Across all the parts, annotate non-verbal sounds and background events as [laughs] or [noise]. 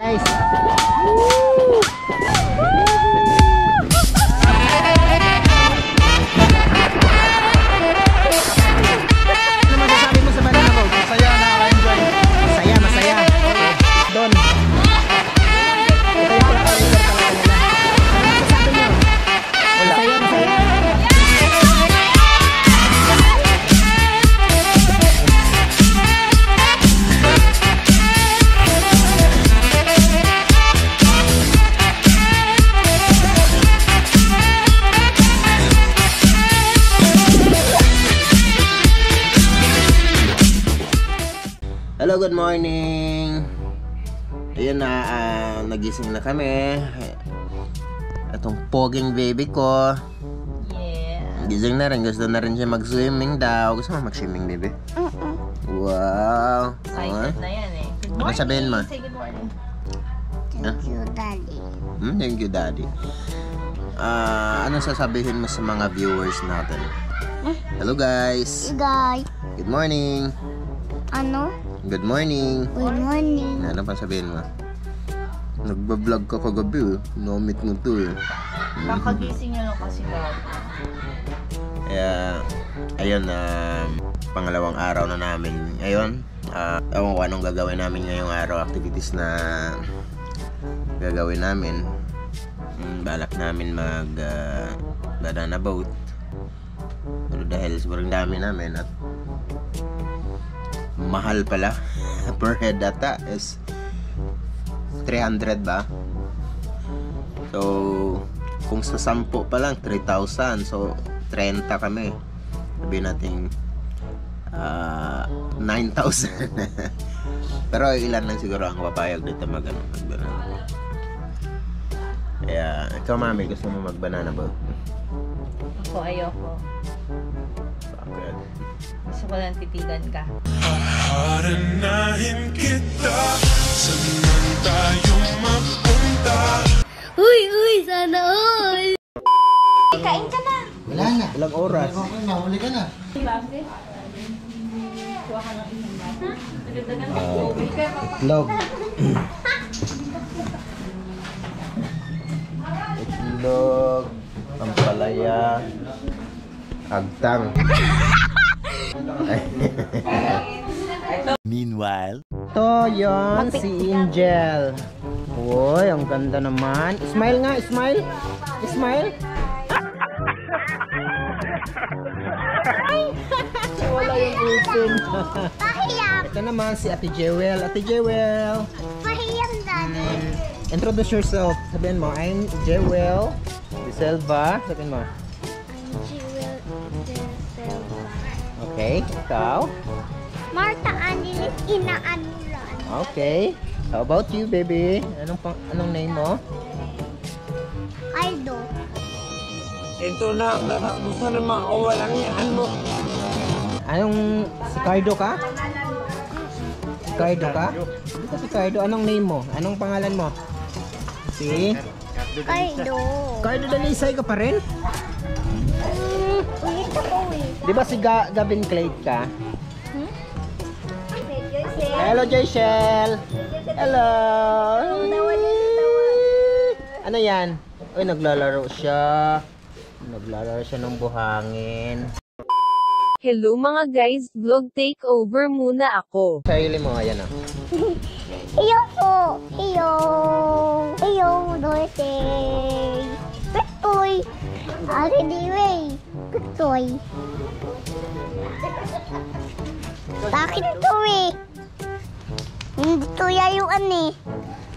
É 10. Hello, good morning. Ayun na, ah, nagising na kami. Itong poging baby ko. Yeah. Gising na rin. Gusto na rin siya mag-swimming daw. Gusto mo mag-swimming, baby? Wow. Excited na yan eh. Good Ano morning. sabihin mo? Say good morning. Thank you, Daddy. Hmm, thank you, Daddy. Ah, ano sasabihin mo sa mga viewers natin? Hello, guys. Guys, Good morning. ano? Good morning. Good morning. Ano pa sabihin mo? Nagbablog ka kagabi eh. Nomit mo to eh. Kakagising niya lang kasi dati. Kaya, ayun, um, pangalawang araw na namin ngayon. Uh, ewan ko anong gagawin namin ngayong araw. Activities na gagawin namin. Mm, balak namin mag uh, banana boat. Pero dahil sobrang dami namin at mahal pala per head data is 300 ba? So, kung sa 10 pa lang, 3,000. So, 30 kami. Sabihin natin, ah 9,000. [laughs] Pero ilan lang siguro ang papayag dito mag, ano, mag-banana boat. Kaya, ikaw mami, gusto mo mag-banana boat? Ako ayoko. Bakit? Gusto ko lang titigan ka. Haranahin kita Saan man tayo mapunta Uy, uy, sana all! Kain ka na! Wala na. Ilang oras? Okay na, huli ka na. [coughs] Itlog. Itlog. Ampalaya. Agtang. Meanwhile, Ito yon si Angel. Uy, ang ganda naman. Smile nga, smile. Smile. Wala yung. Pahiyak! Ito naman si Ate Jewel. Ate Jewel. Pahiyak, daddy! Introduce yourself. Sabihin mo, I'm Jewel Selva. Sabihin mo. Okay, ikaw. Marta Anilis Inaanulan. Okay. How about you, baby? Anong pang anong name mo? Aldo. Ito na, gusto na makawalang yan mo Anong si Cardo ka? Si Cardo ka? Dito si Cardo. Anong name mo? Anong pangalan mo? Si Cardo. Cardo Dalisay ka pa rin? Di ba si Ga Gavin Clay ka? Hello, Jayshel! Hello! Ano yan? Uy, naglalaro siya. Naglalaro siya ng buhangin. Hello mga guys, vlog takeover muna ako. Sarili mo, ayan ah. [laughs] Iyo po. Iyo. Iyo, Dorothy. Pitoy. Ari Diway. Pitoy. Bakit to eh? Hindi to yayuan eh.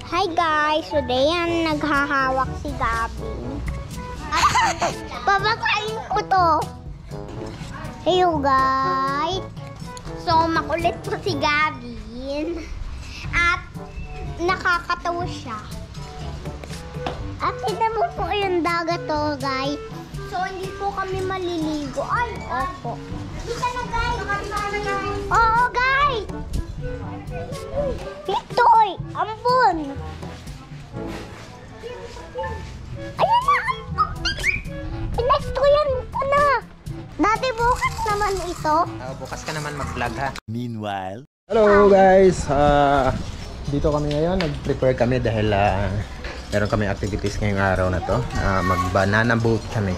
Hi guys, today yan naghahawak si Gabi. Babakain ko to. Hello guys. So makulit po si Gavin. At nakakatawa siya. At tignan mo po yung dagat to guys. So hindi po kami maliligo. Ay, opo. Dito na guys. Oo guys. Pitoy, ambon. Ayan na, ambon. Next ko yan ka na. Dati bukas naman ito. Ah, bukas ka naman mag-vlog ha. meanwhile, Hello guys! Ah, dito kami ngayon. Nag-prepare kami dahil ah, meron kami activities ngayong araw na to. Ah, mag-banana boat kami.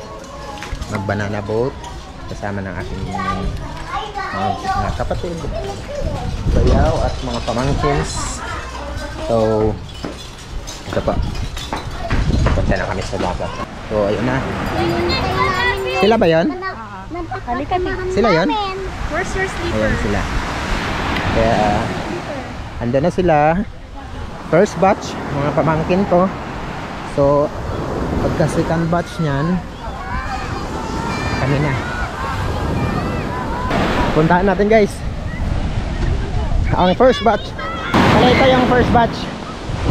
Mag-banana boat kasama ng aking mga, mga kapatid. Bayaw at mga pamangkins. So, ito pa. Punta na kami sa dagat. So, ayun na. Sila ba yon? Halika. Sila yon? Where's your sleeper? Ayan sila. Kaya, ando na sila. First batch, mga pamangkin ko. So, pagka second batch niyan, kami na. Puntahan natin guys. Ang first batch. Ano ito yung first batch?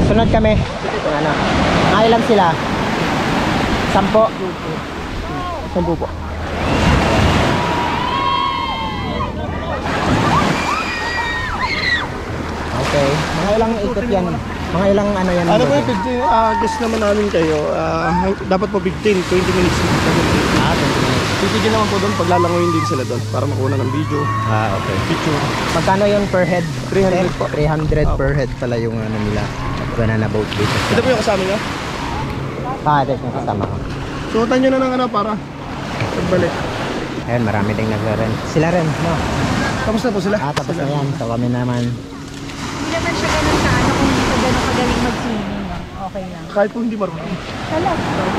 Sunod kami. Yung Ano? Ilan sila? Sampo. Sampo po. Okay. Mga ilang ikot yan? Mga ilang ano yan? Ano po yung 15, ah, guess naman namin kayo, ah, dapat po 15, 20 minutes. Ah, 20 minutes. Titigil naman po doon, paglalangoyin din sila doon para makuha ng video, Ah, okay. picture. Magkano yun per head? 300 po. 300 per head pala yung ano nila. Banana boat dito. Ito po yung kasama niya. Ah, ito yung kasama ko. Suotan nyo na ng ano para pagbalik. Ayun, marami ding nagre-rent. Sila rin, no? Tapos na po sila. Ah, tapos na yan. So kami naman. Hindi naman siya ganun sa ano kung hindi ka ganun kagaling mag-swimming. ah. Okay lang. Kahit po hindi marunong.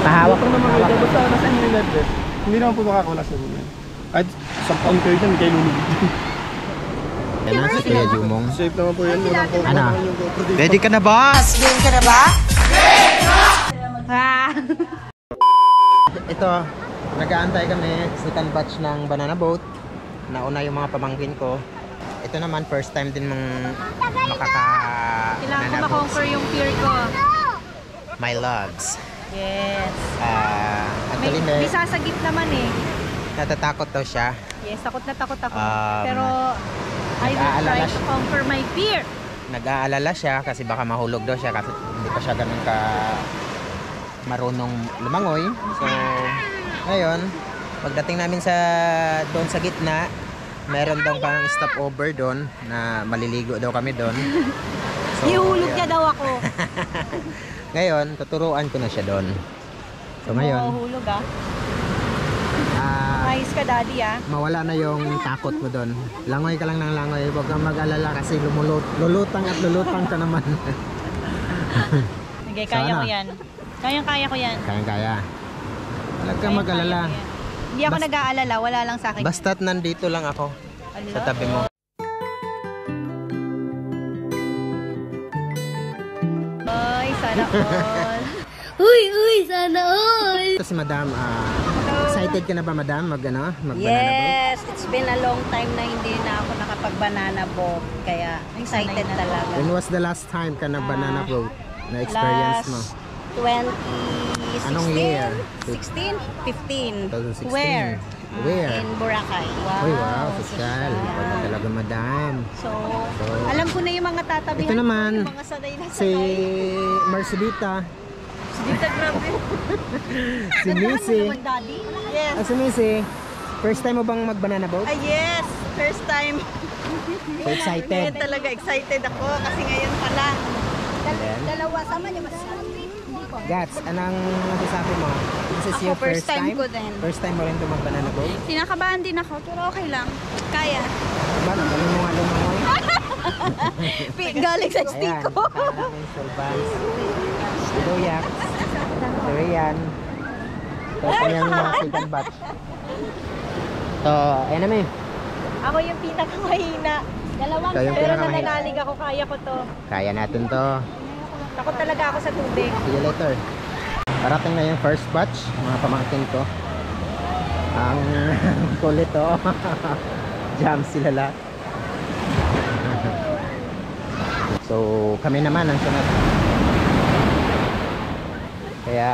Pahawak. Ito naman kayo, basta nasa inyo net eh. Hindi naman po makakawala sa inyo. Kahit sa taon kayo dyan, kayo lulubig. [laughs] Yan na, si Kuya Jumong. Safe naman po yan. Wala po Ano? wala yung GoPro dito. Ready ka na? Ah! [laughs] Ito, nag-aantay kami. Second batch ng banana boat. Nauna yung mga pamangkin ko. Ito naman, first time din mong makaka... Kailangan ko ma-conquer yung fear ko. My loves. Yes. Ah, May, actually, may may, sasagip naman eh. natatakot daw siya. Yes, takot na takot ako. Um, Pero I will try to conquer my fear. Nag-aalala siya kasi baka mahulog daw siya kasi hindi pa siya ganun ka marunong lumangoy. So, ngayon, pagdating namin sa doon sa gitna, meron daw parang stopover doon na maliligo daw kami doon. [laughs] So, Ihulog niya daw ako. [laughs] Ngayon, tuturuan ko na siya doon. So ngayon, Mahuhulog ah. ah, Ayos ka daddy ah. mawala na yung takot mo doon. Langoy ka lang ng langoy, huwag kang mag-alala kasi lumulut, lulutang at lulutang ka naman. [laughs] Sige, kaya Sana. ko yan. Kayang kaya ko yan. Kayang-kaya. Huwag kang Kayang-kaya mag-alala. ko yan. Hindi ako Bas- nag-aalala, wala lang sa akin. Basta't nandito lang ako Ala. sa tabi mo. [laughs] Uy, uy, sana all! Ito si Madam, ah, excited ka na ba Madam mag ano, mag boat? Yes, it's been a long time na hindi na ako nakapag-banana boat. Kaya excited talaga. When was the last time ka na banana boat na experience mo? Last 2016. Anong year? 16? 15. 2016. Where? Where? In Boracay. Wow. Uy, wow, social. Wala talaga Madam. So, So, alam ko na yung mga tatabihan Ito naman, ko, yung mga sanay na si sanay. Marcelita, Dito, grabe. [laughs] si Missy. Yes. Ah, si Missy, first time mo bang mag-banana boat? Ah, yes. First time. So excited. Ngayon talaga excited ako kasi ngayon pa lang. And then, Dalawa, sama niyo mas. Gats, anong masasabi mo? This is Ako, your first first, time time? ko din. First time mo rin ito mag-banana boat? Sinakabahan din ako, pero okay lang. Kaya. Diba, galing mo nga lumangoy? [laughs] Galing sa stick Ayan, ko. kaya namin Solvans. Luyak, si Rian. Tapos kami ang mga second batch. So, ayun namin. Ako yung pinakamahina. Dalawang yung pero pinakamahina. nananalig ako, kaya ko to. Kaya natin to. Takot talaga ako sa tubig. See you later. Parating na yung first batch, mga pamangkin ko. Ang [laughs] kulit to. [laughs] Jam sila lahat. [laughs] so, kami naman ang sunod. Kaya,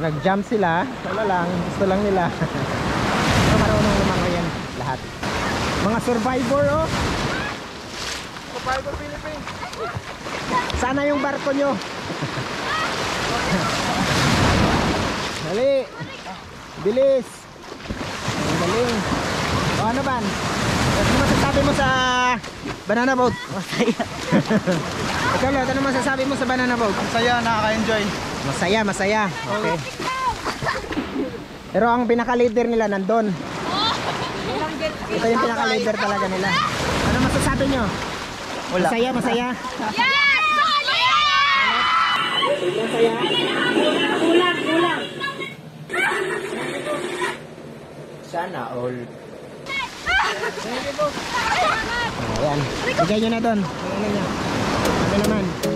nag-jump sila. Wala lang, gusto lang nila. Pero marunong lumangoy yan lahat. Mga survivor, oh. Survivor Philippines. Sana yung barko nyo. Dali. Bilis. Ang galing. O ano ban? Ano masasabi mo sa banana boat? Masaya. [laughs] Ikaw, Lot, ano masasabi mo sa banana boat? Masaya, nakaka-enjoy. Masaya, masaya. Okay. Pero ang pinaka-leader nila nandun. Ito yung pinaka-leader talaga nila. Ano masasabi nyo? Wala. Masaya, masaya. Sana all. Ayan. Bigay nyo na doon. Ano nyo? Ano naman?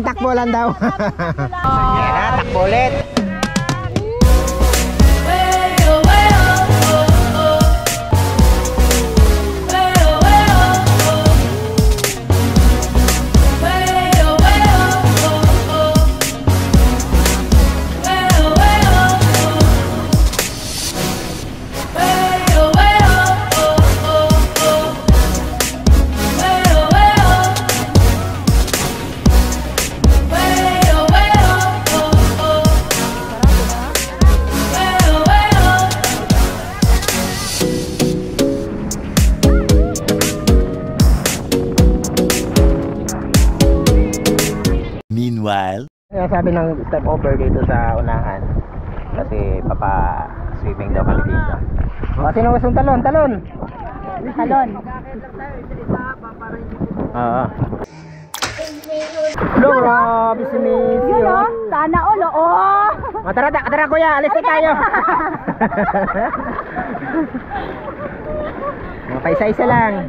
Tamang takbo lang daw. [laughs] Yan na, takbo ulit. Sabi ng step over dito sa unahan. Kasi papa swimming daw kami dito. O, sino gustong talon? Talon! Salon. Oo. Hello, grabe si Missy. Yun oh. oh, sana all oh. O, tara, tara, kuya, alis na tayo. [laughs] O, paisa-isa lang.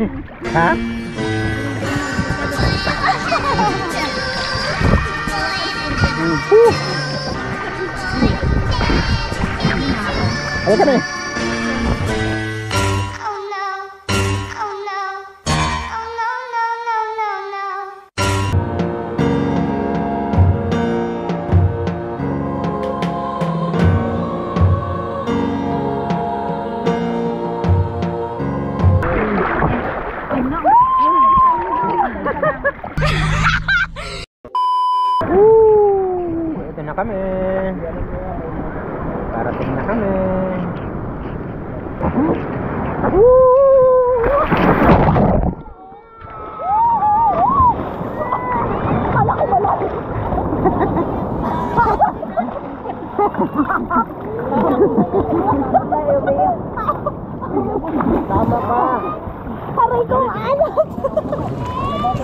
Ha? Ayo kami. Oh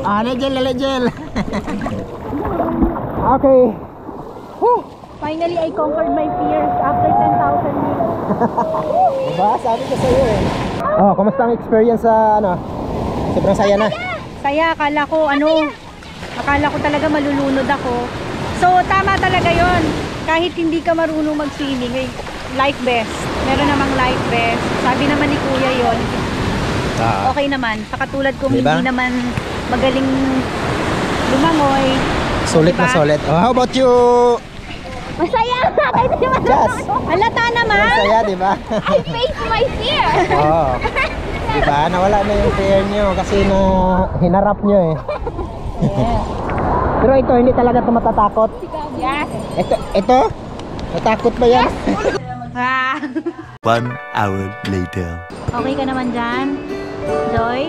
Ah, legel, legel. [laughs] okay. Finally, I conquered my fears after 10,000 years. [laughs] Diba? Sabi ko sa'yo eh. Oh, kamusta ang experience sa ano? Sobrang saya na. Saya, akala ko ano, akala ko talaga malulunod ako. So, tama talaga yon Kahit hindi ka marunong mag-swimming, eh, life vest. Meron namang life vest. Sabi naman ni Kuya yon Ah. okay naman. Sa katulad kong Diba? hindi naman magaling lumangoy. Sulit na Diba? sulit. Oh, how about you? Masaya nga kayo naman. Jazz. Halata naman! Masaya, di ba? I face my fear. [laughs] Oo. Di ba? Nawala na yung fear nyo kasi na hinarap nyo eh. [laughs] Pero ito, hindi talaga ito matatakot. Yes. Ito, ito? Natakot ba yan? Ah. one hour later. Okay ka naman dyan? Joy?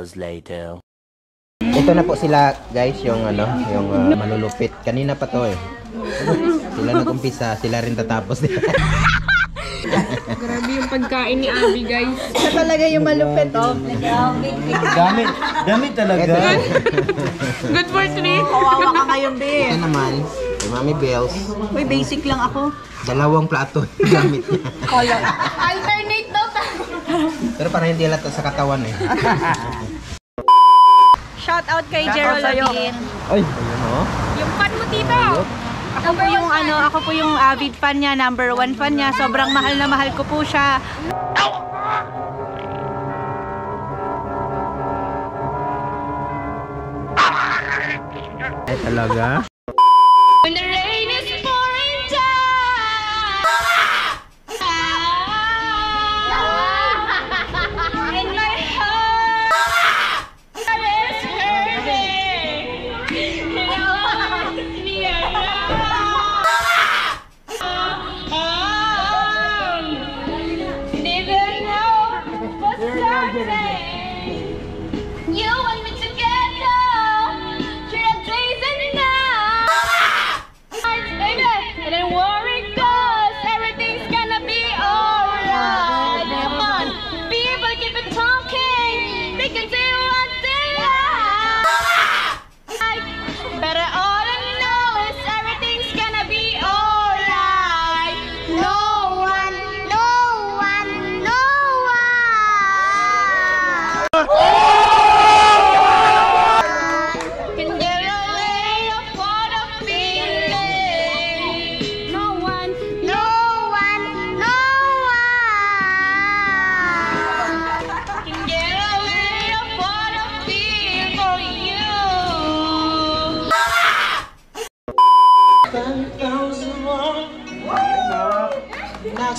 hours later. Ito na po sila guys, yung ano, yung uh, malulupit. Kanina pa to eh. Sila nag-umpisa, sila rin tatapos. [laughs] Grabe yung pagkain ni Abby, guys. Siya talaga yung malupit, oh. Gamit. Gamit talaga. Good for three. Kawawa ka ngayon, be. Ito naman, kay Mami Bells, Uy, basic lang ako. dalawang plato yung gamit niya. Alternate daw tayo. Pero parang hindi halata sa katawan eh. [laughs] Shout out kay Gerald Labin. Ay, Ayun oh. Yung fan mo, tito. Ako po yung ano, ako po yung avid fan niya, number one fan niya. Sobrang mahal na mahal ko po siya. Ay talaga?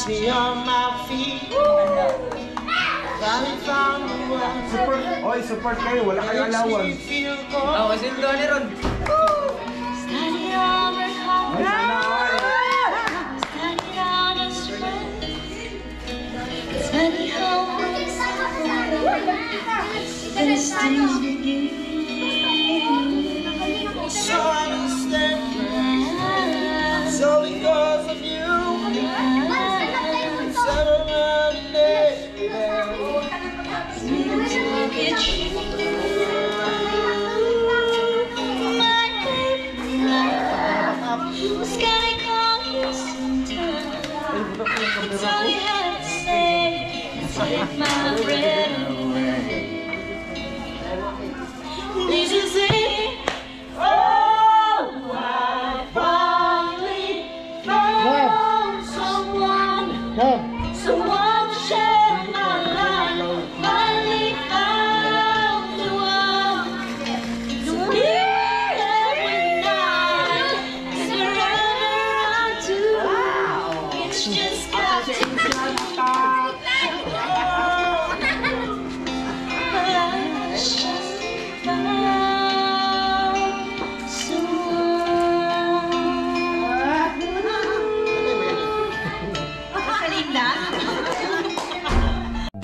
Knocks me on my feet. Coming from the world. support. Oy, support kayo. Wala kayong allowance. Feel cold. Standing over Ay, sana all. Standing on a strength It's funny how These things begin So I understand.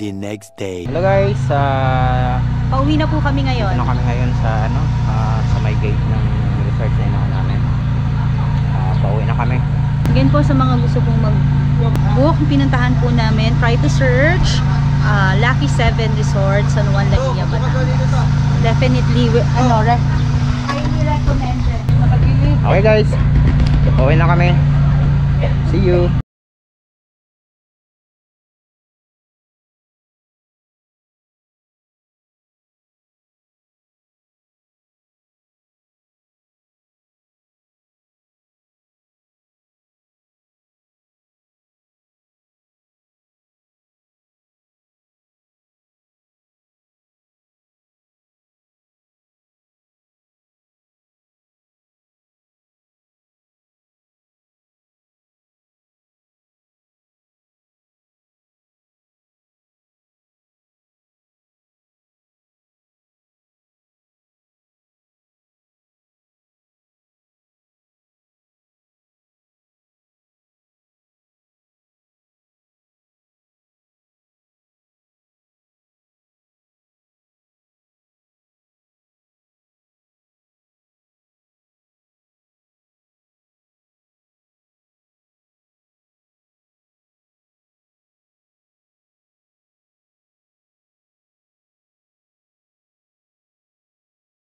The next day. Hello guys, uh, Pauwi na po kami ngayon. ano kami ngayon sa ano, ah, sa may gate ng resort na inahan namin. Ah, pauwi na kami. Again po sa mga gusto pong mag-book, pinuntahan po namin, try to search uh, Lucky 7 Resort San Juan Laguna Batangas. Definitely, we- ano, re- highly recommended. Okay guys, pauwi na kami. See you.